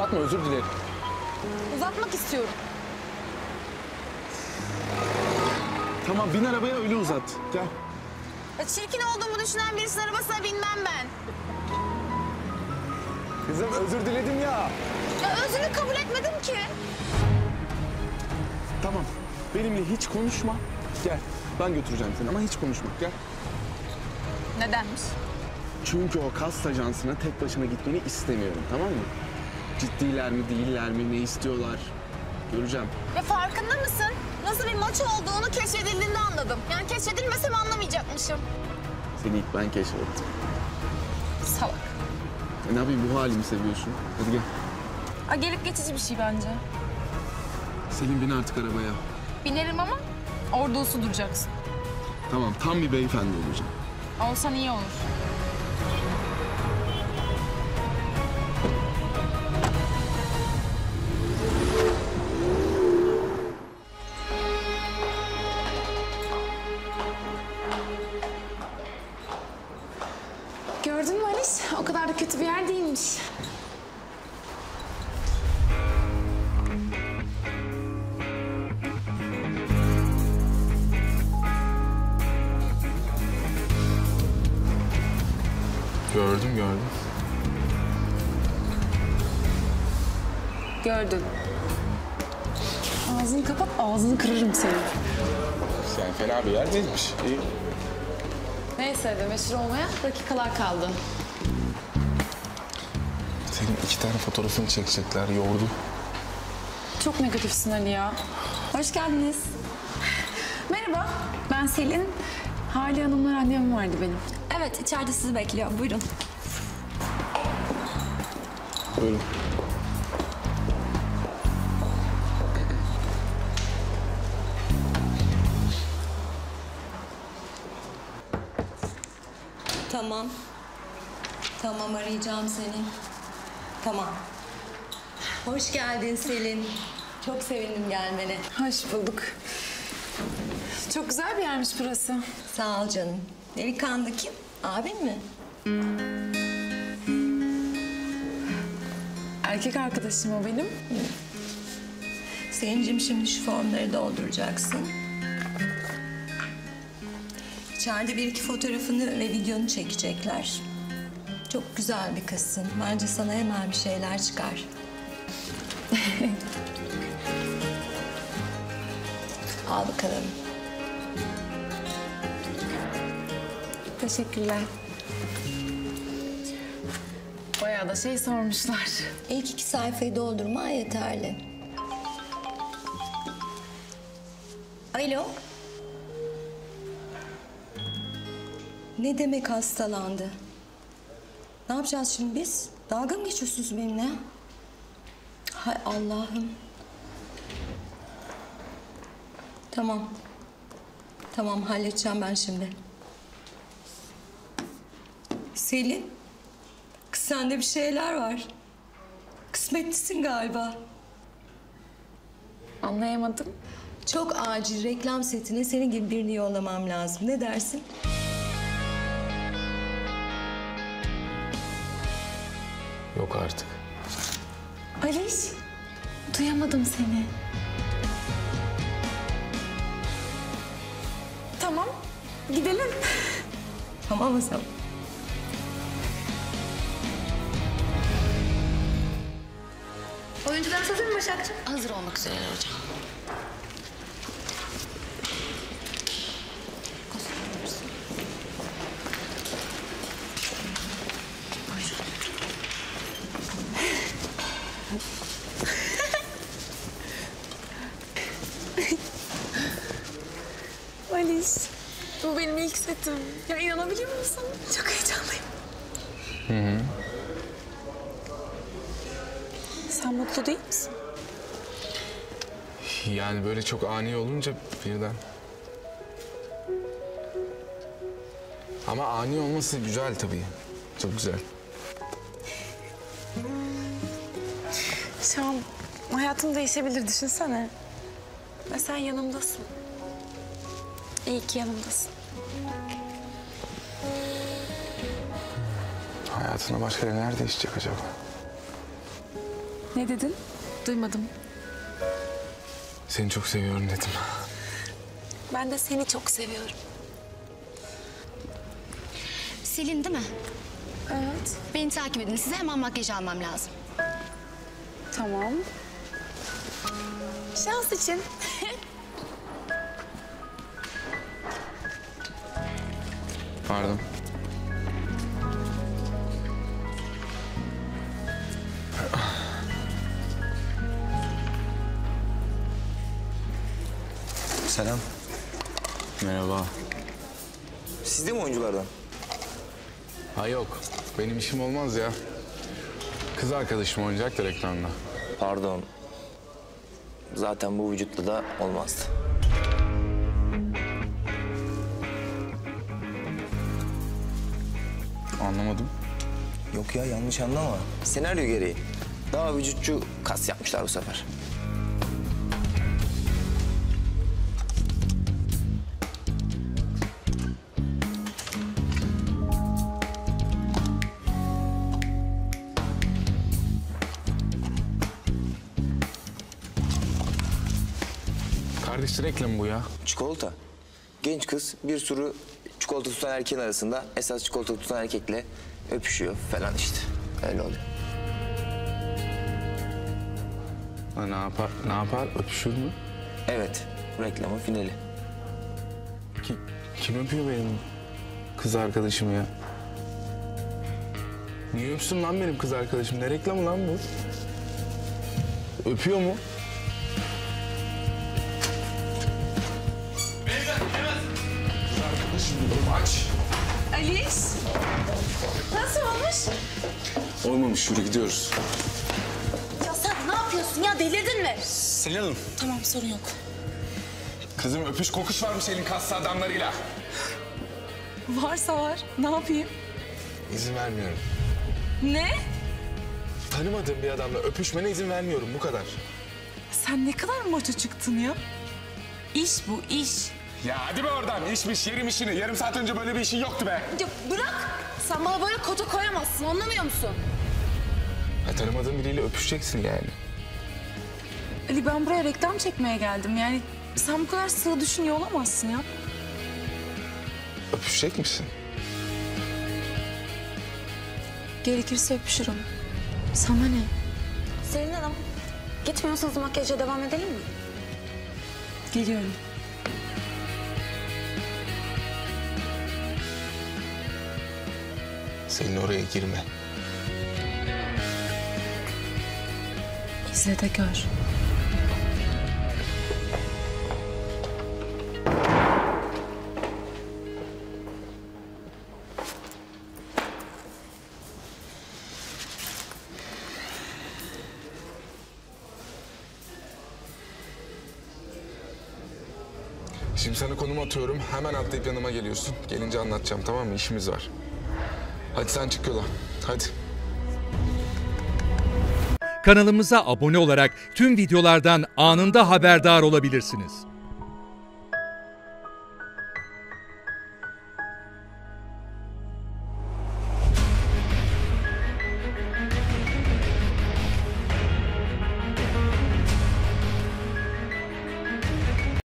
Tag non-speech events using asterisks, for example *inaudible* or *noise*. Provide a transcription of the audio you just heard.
Uzatma özür dilerim. Uzatmak istiyorum. Tamam bin arabaya öyle uzat. Gel. Ya çirkin olduğumu düşünen birisinin arabasına binmem ben. Kızım özür diledim ya. Ya özrünü kabul etmedim ki. Tamam. Benimle hiç konuşma. Gel. Ben götüreceğim seni ama hiç konuşma. Gel. Nedenmiş? Çünkü o kas ajansına tek başına gitmeni istemiyorum tamam mı? Ciddiler mi değiller mi ne istiyorlar göreceğim. Ya farkında mısın? Nasıl bir maç olduğunu keşfedildiğinde anladım. Yani keşfedilmesem anlamayacakmışım. Seni ilk ben keşfettim. Salak. E ne yapayım bu halimi seviyorsun. Hadi gel. Ha, gelip geçici bir şey bence. Selin bin artık arabaya. Binerim ama orada usu duracaksın. Tamam tam bir beyefendi olacağım. Olsan iyi olur. Gördün mü Aliş? O kadar da kötü bir yer değilmiş. Gördüm gördüm. Gördün. Ağzını kapat, ağzını kırarım seni. Yani fena bir yer değilmiş. İyi. Neyse de meşhur olmaya dakikalar kaldı. Senin iki tane fotoğrafını çekecekler yordu. Çok negatifsin Ali ya. Hoş geldiniz. Merhaba, ben Selin. Hali Hanım'la randevum vardı benim. Evet, içeride sizi bekliyor. Buyurun. Buyurun. Tamam. Tamam, arayacağım seni. Tamam. Hoş geldin Selin. Çok sevindim gelmene. Hoş bulduk. Çok güzel bir yermiş burası. Sağ ol canım. Delikanlı kim? Abin mi? Erkek arkadaşım o benim. Selin'cim şimdi şu formları dolduracaksın. İçeride bir iki fotoğrafını ve videonu çekecekler. Çok güzel bir kızsın. Bence sana hemen bir şeyler çıkar. *laughs* Al bakalım. Teşekkürler. Bayağı da şey sormuşlar. İlk iki sayfayı doldurma yeterli. Alo. Ne demek hastalandı? Ne yapacağız şimdi biz? Dalga mı geçiyorsunuz benimle? Hay Allah'ım. Tamam. Tamam halledeceğim ben şimdi. Selin. Kız sende bir şeyler var. Kısmetlisin galiba. Anlayamadım. Çok acil reklam setine senin gibi birini yollamam lazım. Ne dersin? Yok artık. Aliş, duyamadım seni. Tamam, gidelim. *laughs* Tamam mı sen? Oyuncular hazır mı Başakcığım? Hazır olmak üzereler hocam. *laughs* Aliş, bu benim ilk setim. Ya inanabiliyor musun? Çok heyecanlıyım. Sen mutlu değil misin? Yani böyle çok ani olunca birden. Ama ani olması güzel tabii. Çok güzel. Şu an hayatım değişebilir düşünsene. Ve sen yanımdasın. İyi ki yanımdasın. Hayatına başka neler değişecek acaba? Ne dedin? Duymadım. Seni çok seviyorum dedim. Ben de seni çok seviyorum. Selin değil mi? Evet. Beni takip edin. Size hemen makyaj almam lazım. Tamam. Şans için. Pardon. Selam. Merhaba. Siz de mi oyunculardan? Ha yok. Benim işim olmaz ya. Kız arkadaşım oynayacak da reklamda. Pardon. Zaten bu vücutla da olmazdı. Anlamadım. Yok ya yanlış anlama. Senaryo gereği. Daha vücutçu kas yapmışlar bu sefer. Kardeş reklam bu ya. Çikolata. Genç kız bir sürü çikolata tutan erkeğin arasında esas çikolata tutan erkekle öpüşüyor falan işte. Öyle oluyor. Ha, ne yapar? Ne yapar? Öpüşür mü? Evet. Reklamın finali. Ki, kim öpüyor benim kız arkadaşımı ya? Niye öpsün lan benim kız arkadaşım? Ne reklamı lan bu? Öpüyor mu? Diyorum aç. Alice. Nasıl olmuş? Olmamış yürü gidiyoruz. Ya sen ne yapıyorsun ya delirdin mi? Selin Hanım. Tamam sorun yok. Kızım öpüş kokuş varmış elin kaslı adamlarıyla. Varsa var. Ne yapayım? İzin vermiyorum. Ne? Tanımadığım bir adamla öpüşmene izin vermiyorum bu kadar. Sen ne kadar maça çıktın ya? İş bu iş. Ya hadi be oradan. İşmiş yerim işini. Yarım saat önce böyle bir işin yoktu be. Ya bırak. Sen bana böyle kota koyamazsın anlamıyor musun? Ya tanımadığın biriyle öpüşeceksin yani. Ali ben buraya reklam çekmeye geldim. Yani sen bu kadar sığ düşünüyor olamazsın ya. Öpüşecek misin? Gerekirse öpüşürüm. Sana ne? Selin Hanım gitmiyorsanız makyaja devam edelim mi? Geliyorum. Senin oraya girme. İzle de gör. Şimdi sana konum atıyorum. Hemen atlayıp yanıma geliyorsun. Gelince anlatacağım tamam mı? İşimiz var. Hadi sen çık yola. Hadi. Kanalımıza abone olarak tüm videolardan anında haberdar olabilirsiniz.